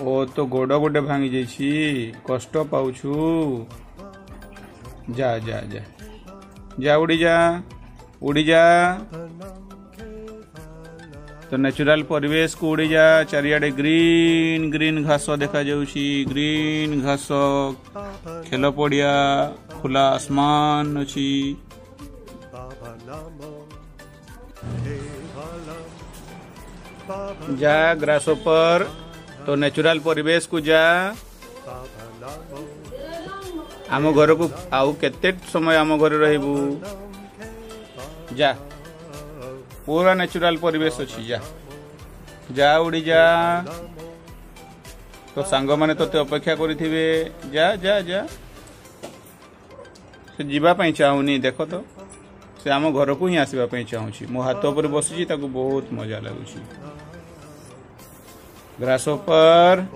ओ तो गोड़ गोटे भांगी जा कष्ट पाऊ जा जा जा जा उड़ी जा उड़ी जा तो नेचुरल परिवेश को उड़ी जा चार ग्रीन ग्रीन घास देखा ग्रीन घास खेल पड़िया खुला आसमान अच्छी जा ग्रासो पर तो नेचुरल परिवेश को जा आम घर को आते समय आम घर रही जा पूरा नेचुरल परिवेश अच्छी जा जा उड़ी जा तो सांग मैंने तो ते अपेक्षा करें जा जा जा जीवाई चाहूनी देखो तो से आम घर को ही आसवाप चाहूँ मो हाथ पर बस बहुत मजा लगुच ग्रास पर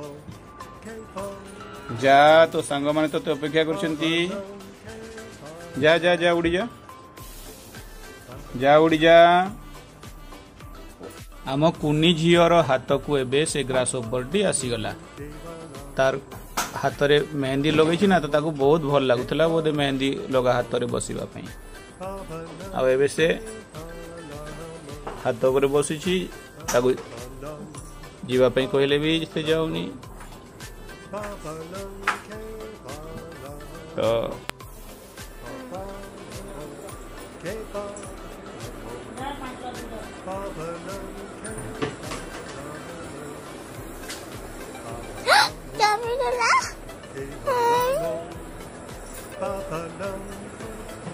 जा तो सांग मैंने तो अपेक्षा कर जा जा जा उड़ी जा जा उड़ी जा आम कुनी झीर हाथ को एबे से ग्रास टी आसीगला तार हाथ में मेहंदी लगे ना तो ताकू बहुत भल लगुला बोधे मेहंदी लगा हाथ में बसवाई ଆଉ ଏବେ ସେ ହାତ ଉପରେ ବସୁଛି ତାକୁ ଯିବା ପାଇଁ କହିଲେ ବି ସେ ଯାଉନି ତ